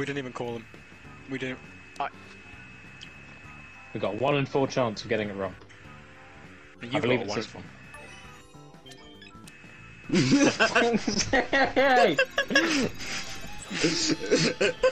We didn't even call them. We didn't. I, We got a one in four chance of getting it wrong. you I believe got it's this one. hey!